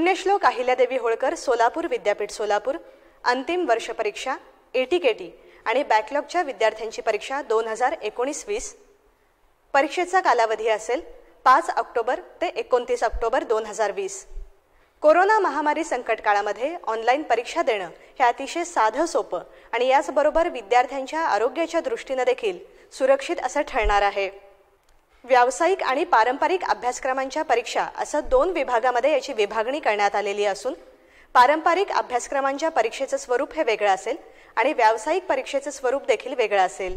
पुण्यश्लोक अहिल्यादेवी होळकर सोलापूर विद्यापीठ सोलापूर अंतिम वर्ष परीक्षा एटीकेटी आणि बॅकलॉगच्या विद्यार्थ्यांची परीक्षा दोन हजार एकोणीस वीस. परीक्षेचा कालावधी असेल पाच ऑक्टोबर ते एकोणतीस ऑक्टोबर दोन हजार वीस. कोरोना महामारी संकट काळामध्ये ऑनलाईन परीक्षा देणं हे अतिशय साधं सोपं आणि याचबरोबर विद्यार्थ्यांच्या आरोग्याच्या दृष्टीनं देखील सुरक्षित असं ठरणार आहे. व्यावसायिक आणि पारंपरिक अभ्यासक्रमांच्या परीक्षा असं दोन विभागामध्ये याची विभागणी करण्यात आलेली असून पारंपरिक अभ्यासक्रमांच्या परीक्षेचं स्वरूप हे वेगळं असेल आणि व्यावसायिक परीक्षेचं स्वरूप देखील वेगळं असेल.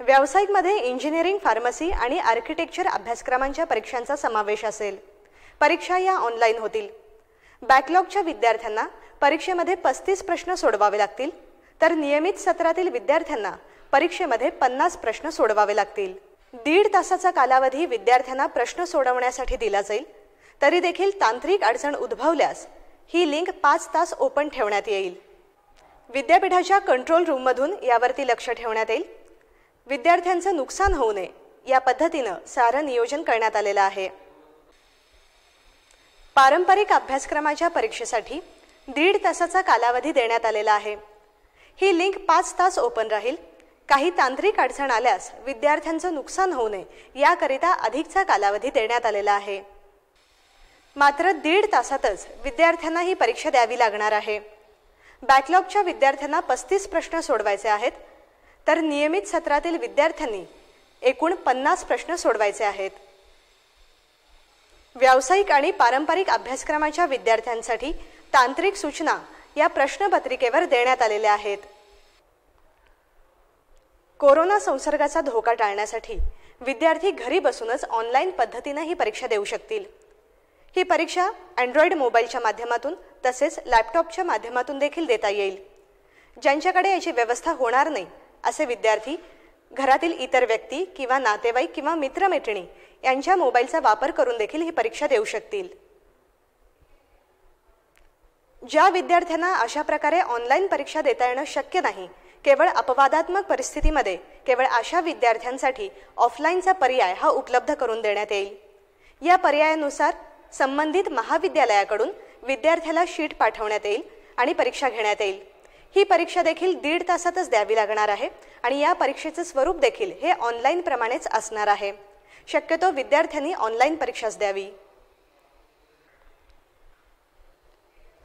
व्यावसायिकमध्ये इंजिनिअरिंग फार्मसी आणि आर्किटेक्चर अभ्यासक्रमांच्या परीक्षांचा समावेश असेल. परीक्षा या ऑनलाईन होतील. बॅकलॉगच्या विद्यार्थ्यांना परीक्षेमध्ये पस्तीस प्रश्न सोडवावे लागतील तर नियमित सत्रातील विद्यार्थ्यांना परीक्षेमध्ये पन्नास प्रश्न सोडवावे लागतील. दीड तासाचा कालावधी विद्यार्थ्यांना प्रश्न सोडवण्यासाठी दिला जाईल तरी देखील तांत्रिक अडचण उद्भवल्यास ही लिंक पाच तास ओपन ठेवण्यात येईल. विद्यापीठाच्या कंट्रोल रूममधून यावरती लक्ष ठेवण्यात येईल. विद्यार्थ्यांचं नुकसान होऊ नये या पद्धतीनं सारं नियोजन करण्यात आलेलं आहे. पारंपरिक अभ्यासक्रमाच्या परीक्षेसाठी दीड तासाचा कालावधी देण्यात आलेला आहे. ही लिंक पाच तास ओपन राहील काही तांत्रिक अडचण आल्यास विद्यार्थ्यांचं नुकसान होऊ नये याकरिता अधिकचा कालावधी देण्यात आलेला आहे. मात्र दीड तासातच विद्यार्थ्यांना ही परीक्षा द्यावी लागणार आहे. बॅकलॉगच्या विद्यार्थ्यांना पस्तीस प्रश्न सोडवायचे आहेत. तर नियमित सत्रातील विद्यार्थ्यांनी एकूण पन्नास प्रश्न सोडवायचे आहेत. व्यावसायिक आणि पारंपरिक अभ्यासक्रमाच्या विद्यार्थ्यांसाठी तांत्रिक सूचना या प्रश्नपत्रिकेवर देण्यात आलेल्या आहेत. कोरोना संसर्गाचा धोका टाळण्यासाठी विद्यार्थी घरी बसूनच ऑनलाईन पद्धतीनं ही परीक्षा देऊ शकतील. ही परीक्षा अँड्रॉइड मोबाईलच्या माध्यमातून तसेच लॅपटॉपच्या माध्यमातून देखील देता येईल. ज्यांच्याकडे याची व्यवस्था होणार नाही असे विद्यार्थी घरातील इतर व्यक्ती किंवा नातेवाईक किंवा मित्रमैत्रिणी यांच्या मोबाईलचा वापर करून देखील ही परीक्षा देऊ शकतील. ज्या विद्यार्थ्यांना अशा प्रकारे ऑनलाईन परीक्षा देता येणं शक्य नाही केवळ अपवादात्मक परिस्थितीमध्ये केवळ अशा विद्यार्थ्यांसाठी ऑफलाईनचा पर्याय हा उपलब्ध करून देण्यात येईल. या पर्यायानुसार संबंधित महाविद्यालयाकडून विद्यार्थ्याला शीट पाठवण्यात येईल आणि परीक्षा घेण्यात येईल. ही परीक्षा देखील दीड तासातच द्यावी लागणार आहे आणि या परीक्षेचं स्वरूप देखील हे ऑनलाईन प्रमाणेच असणार आहे. शक्यतो विद्यार्थ्यांनी ऑनलाईन परीक्षाच द्यावी.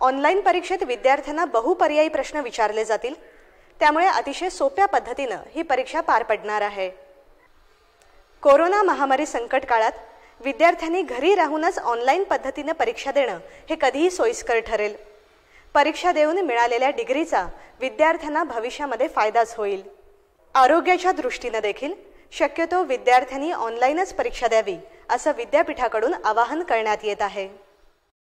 ऑनलाईन परीक्षेत विद्यार्थ्यांना बहुपर्यायी प्रश्न विचारले जातील त्यामुळे अतिशय सोप्या पद्धतीनं ही परीक्षा पार पडणार आहे. कोरोना महामारी संकट काळात विद्यार्थ्यांनी घरी राहूनच ऑनलाईन पद्धतीनं परीक्षा देणं हे कधीही सोयीस्कर ठरेल. परीक्षा देऊन मिळालेल्या डिग्रीचा विद्यार्थ्यांना भविष्यामध्ये फायदाच होईल. आरोग्याच्या दृष्टीनं देखील शक्यतो विद्यार्थ्यांनी ऑनलाईनच परीक्षा द्यावी असं विद्यापीठाकडून आवाहन करण्यात येत आहे.